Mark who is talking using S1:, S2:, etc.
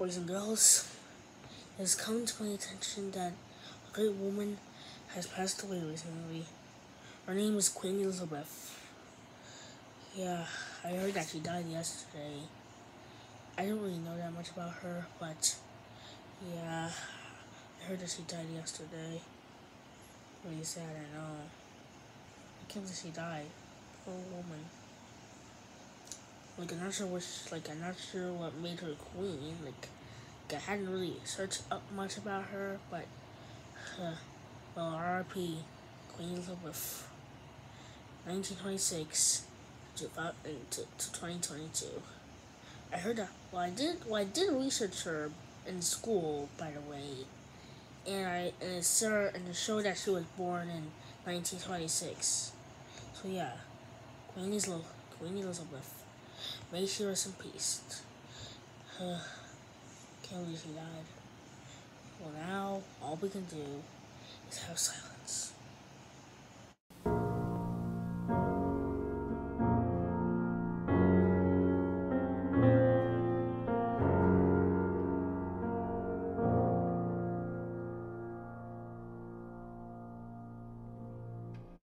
S1: boys and girls, it has come to my attention that a great woman has passed away recently. Her name is Queen Elizabeth. Yeah, I heard that she died yesterday. I don't really know that much about her, but yeah, I heard that she died yesterday. Really sad, I know. I can't believe she died. Poor woman. Like I'm not sure what, like I'm not sure what made her queen. Like I hadn't really searched up much about her, but uh, well, R.I.P. Queen Elizabeth, 1926 to, to, to 2022. I heard that. Well, I did. Well, I did research her in school, by the way, and I and it said and it showed that she was born in 1926. So yeah, Queen Elizabeth. Queen Elizabeth. May she rest in peace. Can't believe she died. Well, now all we can do is have silence.